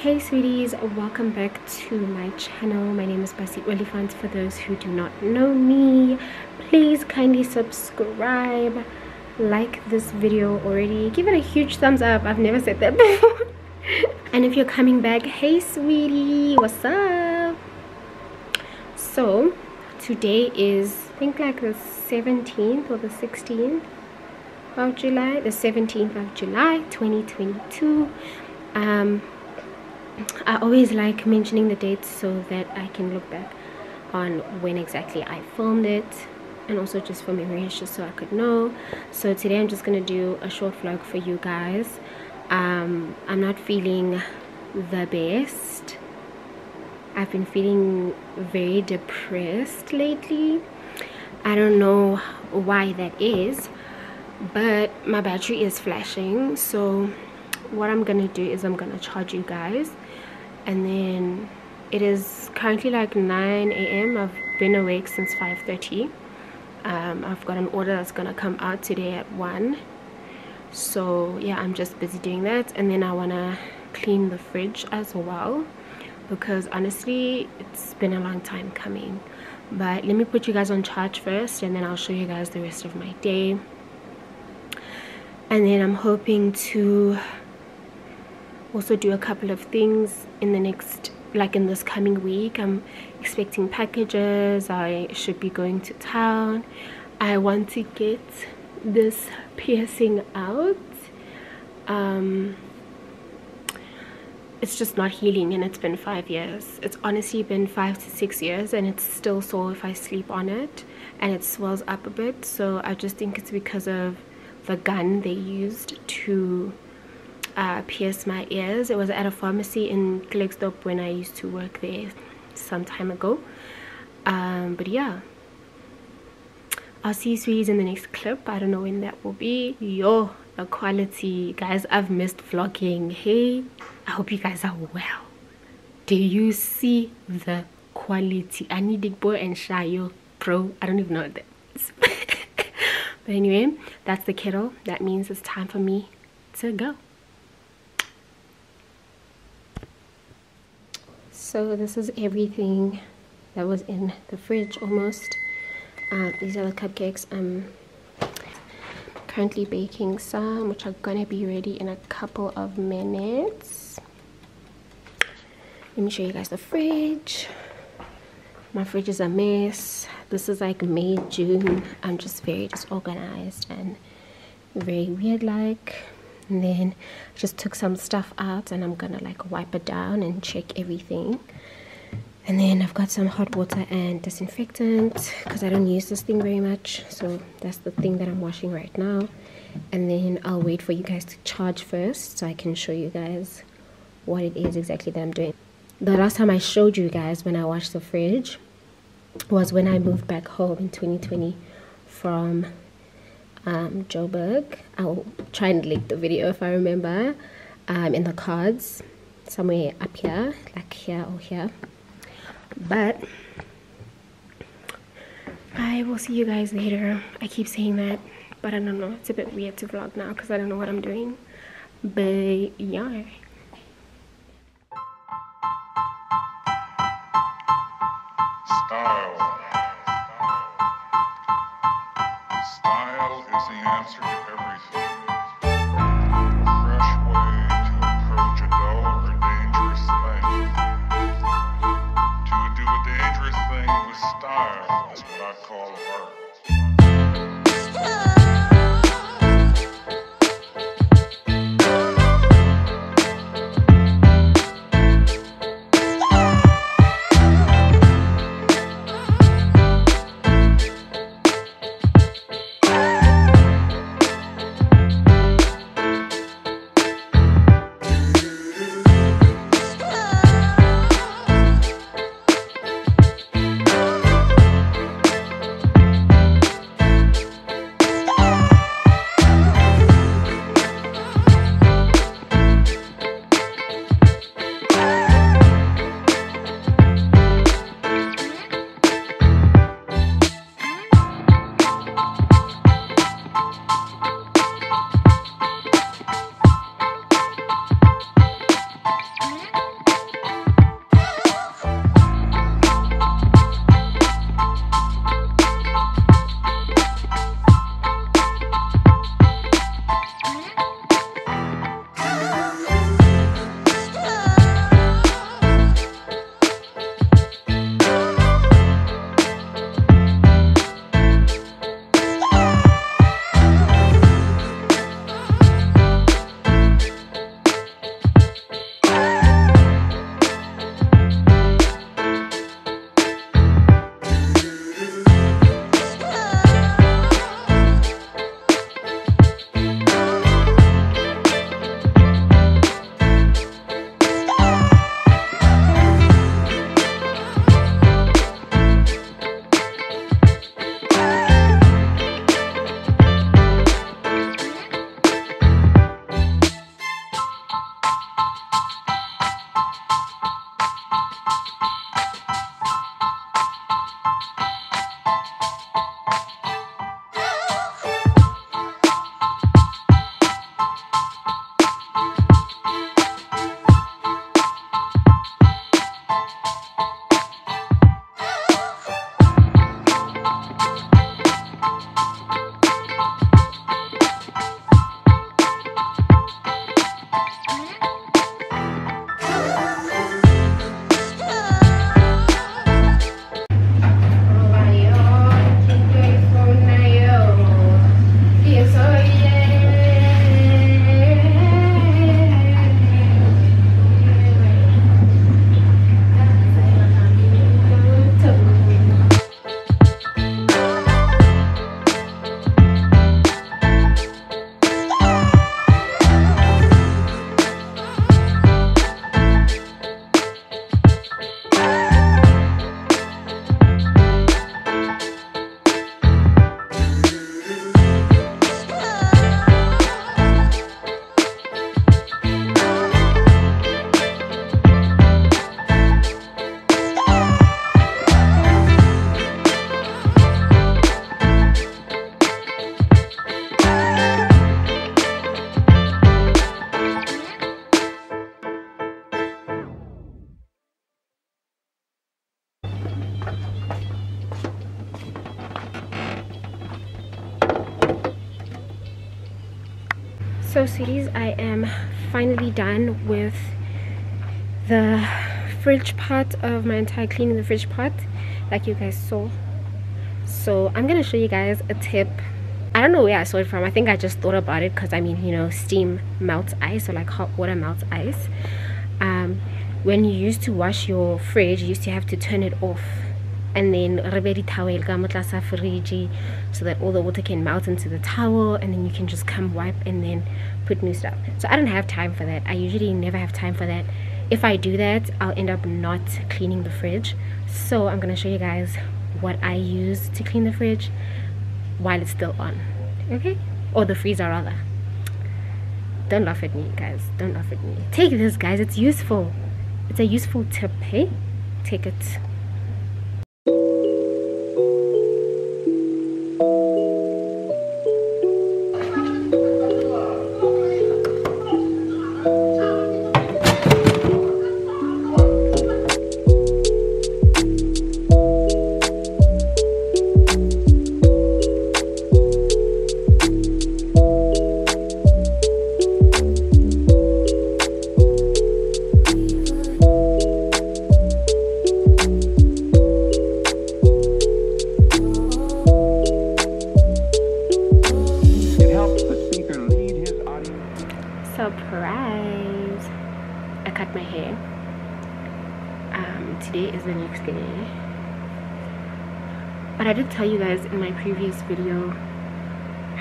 hey sweeties. Welcome back to my channel. My name is Basi Oliphant. For those who do not know me please kindly subscribe like this video already give it a huge thumbs up. I've never said that before. And if you're coming back hey sweetie. What's up? So today is i think like the 17th or the 16th of july. The 17th of july 2022 um I always like mentioning the dates so that I can look back on when exactly I filmed it and also just for memories just so I could know. So today I'm just gonna do a short vlog for you guys. Um, I'm not feeling the best. I've been feeling very depressed lately. I don't know why that is but my battery is flashing. So what I'm gonna do is I'm gonna charge you guys and then it is currently like 9 a.m. I've been awake since 5:30 um, I've got an order that's gonna come out today at 1 so yeah I'm just busy doing that. And then I want to clean the fridge as well because honestly it's been a long time coming. But let me put you guys on charge first and then I'll show you guys the rest of my day. And then I'm hoping to also do a couple of things in the next like in this coming week. I'm expecting packages. I should be going to town. I want to get this piercing out. Um it's just not healing and it's been five years. It's honestly been five to six years and it's still sore if i sleep on it and it swells up a bit. So i just think it's because of the gun they used to uh, pierce my ears. It was at a pharmacy in Klerksdorp when I used to work there some time ago. Um, but yeah. I'll see you sweeties in the next clip. I don't know when that will be. Yo, the quality. Guys, I've missed vlogging. Hey, I hope you guys are well. Do you see the quality? I need Big Boy and Shayo Pro. I don't even know what that is. but anyway, that's the kettle. That means it's time for me to go. So this is everything that was in the fridge almost. Uh, these are the cupcakes i'm currently baking some which are gonna be ready in a couple of minutes. Let me show you guys the fridge. My fridge is a mess. This is like may june. I'm just very disorganized and very weird like and then I just took some stuff out and I'm gonna like wipe it down and check everything. And then I've got some hot water and disinfectant because I don't use this thing very much. So that's the thing that I'm washing right now. And then I'll wait for you guys to charge first so I can show you guys what it is exactly that I'm doing. The last time I showed you guys when I washed the fridge was when I moved back home in 2020 from um, Joburg. I'll try and link the video if I remember um, in the cards somewhere up here, like here or here. But I will see you guys later. I keep saying that, but I don't know. It's a bit weird to vlog now because I don't know what I'm doing. But yeah. Style. is the answer. So sweeties i am finally done with the fridge part of my entire cleaning the fridge part like you guys saw. So i'm gonna show you guys a tip. I don't know where i saw it from. I think i just thought about it because i mean you know steam melts ice or like hot water melts ice. Um, when you used to wash your fridge you used to have to turn it off and then rebedi towel ka fridge so that all the water can melt into the towel and then you can just come wipe and then put new stuff. So i don't have time for that. I usually never have time for that. If i do that i'll end up not cleaning the fridge. So i'm gonna show you guys what i use to clean the fridge while it's still on okay? Or the freezer rather. Don't laugh at me guys. Don't laugh at me. Take this guys. It's useful. It's a useful tip hey? Take it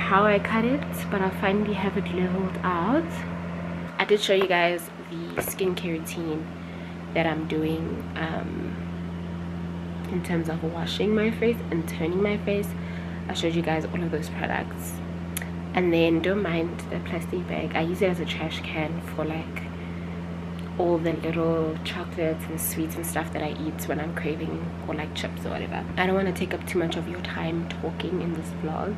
how I cut it but I finally have it leveled out I did show you guys the skincare routine that I'm doing um, in terms of washing my face and turning my face I showed you guys all of those products and then don't mind the plastic bag I use it as a trash can for like all the little chocolates and sweets and stuff that I eat when I'm craving or like chips or whatever. I don't want to take up too much of your time talking in this vlog.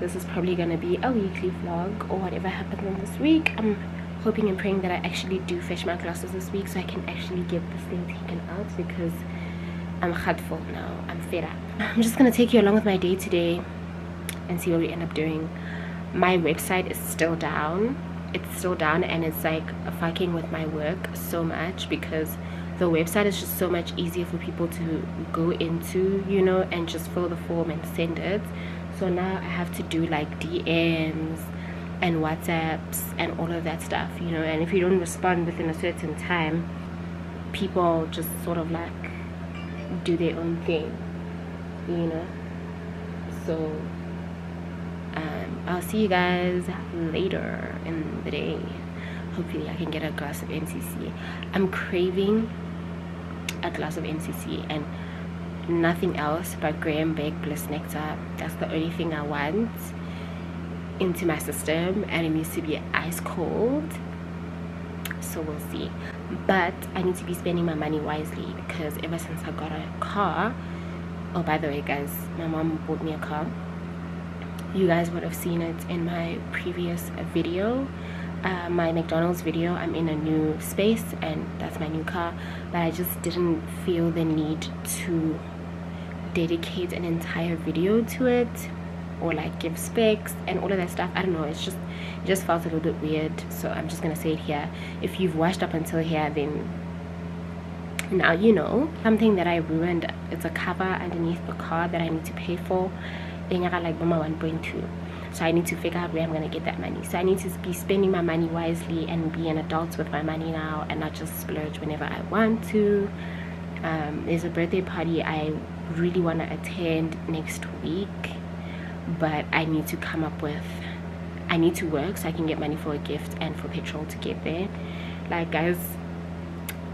This is probably going to be a weekly vlog or whatever happens in this week. I'm hoping and praying that I actually do fetch my glasses this week so I can actually get this thing taken out because I'm full now. I'm fed up. I'm just going to take you along with my day today and see what we end up doing. My website is still down it's still down and it's like fucking with my work so much because the website is just so much easier for people to go into you know and just fill the form and send it so now i have to do like dms and whatsapps and all of that stuff you know and if you don't respond within a certain time people just sort of like do their own thing you know. So um, i'll see you guys later in the day. Hopefully i can get a glass of mcc i'm craving a glass of mcc and nothing else but Graham Beck bliss nectar. That's the only thing i want into my system and it needs to be ice cold. So we'll see. But i need to be spending my money wisely because ever since i got a car oh by the way guys my mom bought me a car. You guys would have seen it in my previous video. Uh, my McDonald's video. I'm in a new space and that's my new car. But I just didn't feel the need to dedicate an entire video to it or like give specs and all of that stuff. I don't know it's just it just felt a little bit weird so I'm just gonna say it here. If you've watched up until here then now you know. Something that I ruined it's a cover underneath the car that I need to pay for. Then I got like 1.2 so i need to figure out where i'm to get that money. So i need to be spending my money wisely and be an adult with my money now and not just splurge whenever i want to um, there's a birthday party i really want to attend next week but i need to come up with i need to work so i can get money for a gift and for petrol to get there. Like guys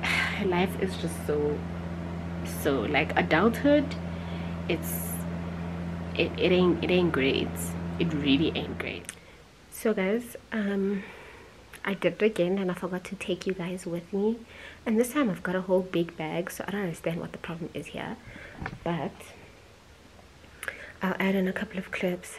life is just so so like adulthood it's it, it ain't it ain't great. It really ain't great. So guys um i did it again and i forgot to take you guys with me and this time i've got a whole big bag so i don't understand what the problem is here. But i'll add in a couple of clips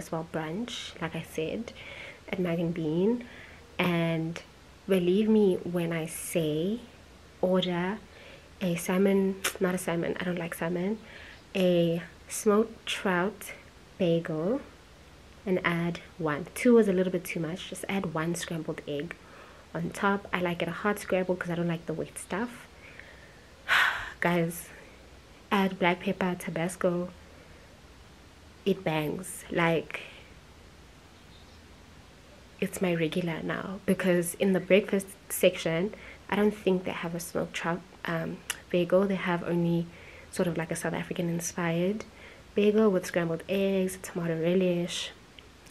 breakfast well brunch like i said at Mugg and Bean. And believe me when i say order a salmon not a salmon i don't like salmon a smoked trout bagel and add one. Two was a little bit too much just add one scrambled egg on top. I like it a hot scramble because i don't like the wet stuff. Guys add black pepper tabasco it bangs. Like it's my regular now because in the breakfast section I don't think they have a smoked trout um, bagel. They have only sort of like a South African inspired bagel with scrambled eggs tomato relish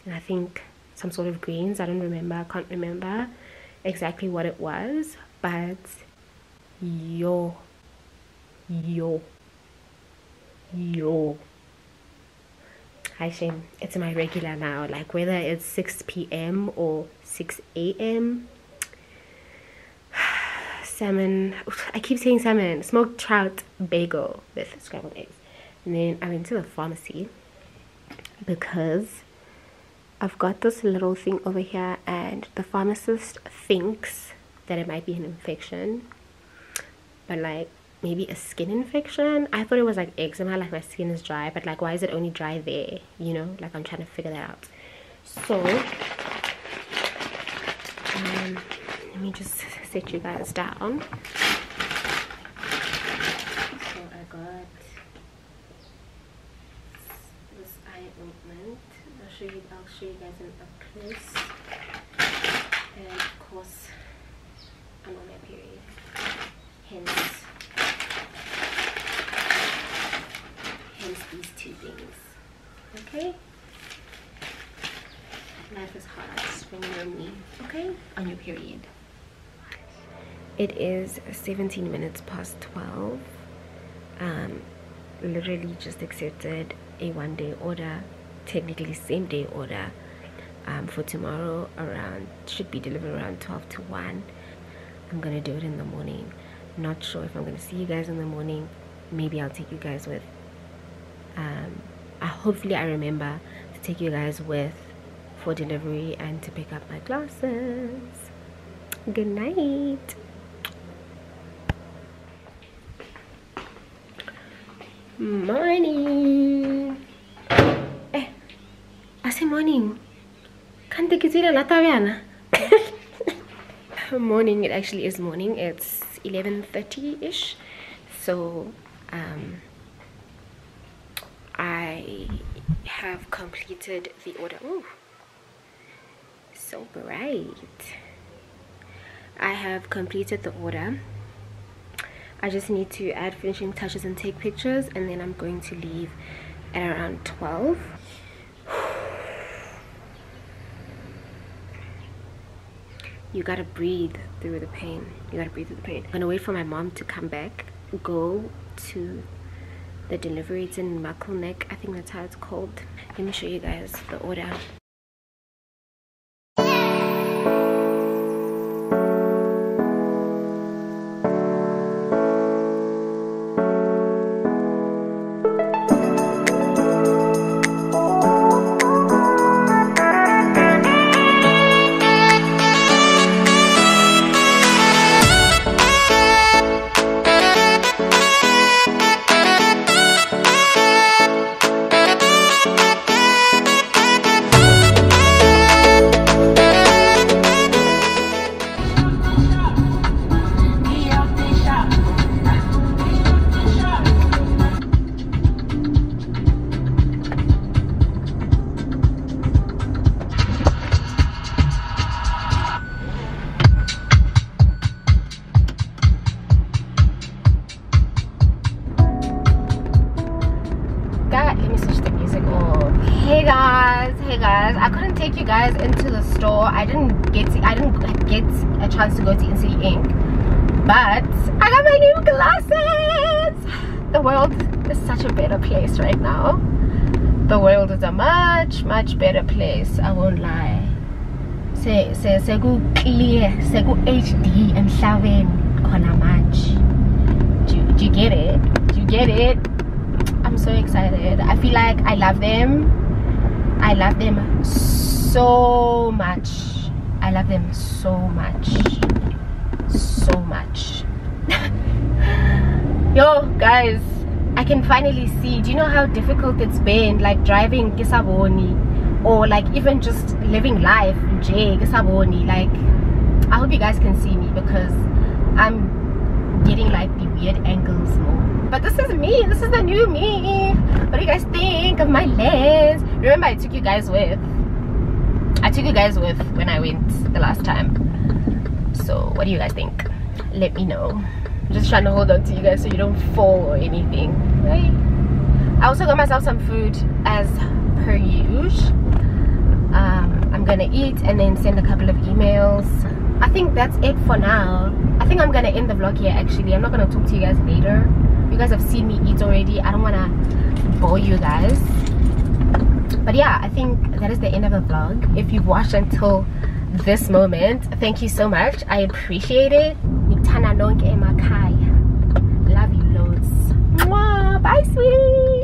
and I think some sort of greens. I don't remember. I can't remember exactly what it was but yo yo yo Hi Shane, it's my regular now. Like whether it's 6 p.m. or 6 a.m. Salmon, I keep saying salmon, smoked trout bagel with scrambled eggs. And then I went to the pharmacy because I've got this little thing over here and the pharmacist thinks that it might be an infection. But like maybe a skin infection. I thought it was like eczema like my skin is dry but like why is it only dry there you know? Like i'm trying to figure that out. So um, let me just set you guys down. So i got this eye ointment. I'll show you i'll show you guys in up close and of course i'm on my period. Hence these two things. Okay? Life is hard. Me. Okay? On your period. It is 17 minutes past 12 um literally just accepted a one day order. Technically same day order. Um, for tomorrow around should be delivered around 12 to 1 i'm gonna do it in the morning. Not sure if i'm gonna see you guys in the morning. Maybe i'll take you guys with um I, hopefully i remember to take you guys with for delivery and to pick up my glasses. Good night. Morning. Eh I say morning. Can't take it lata morning it actually is morning. It's 11:30 ish so um I have completed the order. Ooh, so bright. I have completed the order. I just need to add finishing touches and take pictures and then I'm going to leave at around 12 you gotta breathe through the pain. You gotta breathe through the pain. I'm gonna wait for my mom to come back. Go to the delivery it's in Neck. i think that's how it's called let me show you guys the order chance to go to Insee Ink. But i got my new glasses! The world is such a better place right now. The world is a much much better place i won't lie. Se se seku clear seku hd emhlabeni khona manje. Do you get it? Do you get it? I'm so excited. I feel like i love them. I love them so much i love them so much. So much. Yo guys i can finally see. Do you know how difficult it's been like driving kisaboni or like even just living life j kisaboni? Like i hope you guys can see me because i'm getting like the weird angles more. But this is me. This is the new me. What do you guys think of my lens remember i took you guys with I took you guys with when I went the last time. So what do you guys think? Let me know. I'm just trying to hold on to you guys so you don't fall or anything. Right? I also got myself some food as per usual. Um, I'm gonna eat and then send a couple of emails. I think that's it for now. I think I'm gonna end the vlog here actually. I'm not gonna talk to you guys later. You guys have seen me eat already. I don't wanna bore you guys but yeah i think that is the end of the vlog. If you've watched until this moment thank you so much. I appreciate it. Love you loads. Bye sweetie